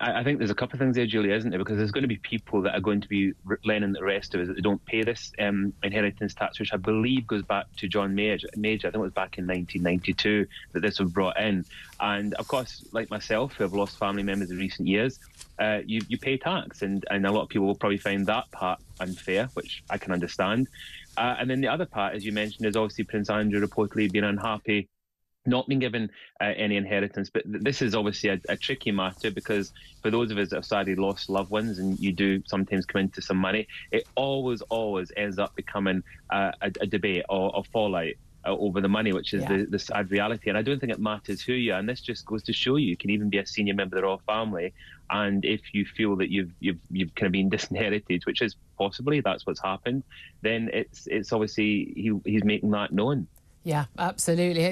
I think there's a couple of things there, Julie, isn't there? Because there's going to be people that are going to be lending the rest of us that they don't pay this um, inheritance tax, which I believe goes back to John Major. Major, I think it was back in 1992 that this was brought in. And of course, like myself, who have lost family members in recent years, uh, you, you pay tax, and, and a lot of people will probably find that part unfair, which I can understand. Uh, and then the other part, as you mentioned, is obviously Prince Andrew reportedly being unhappy not been given uh, any inheritance. But this is obviously a, a, tricky matter because for those of us that have sadly lost loved ones and you do sometimes come into some money, it always, always ends up becoming uh, a, a, debate or a fallout. Uh, over the money, which is yeah. the, the sad reality. And I don't think it matters who you are. And this just goes to show you, you can even be a senior member of the royal family. And if you feel that you've you've you've kind of been disinherited, which is possibly that's what's happened, then it's it's obviously he, he's making that known. Yeah, absolutely.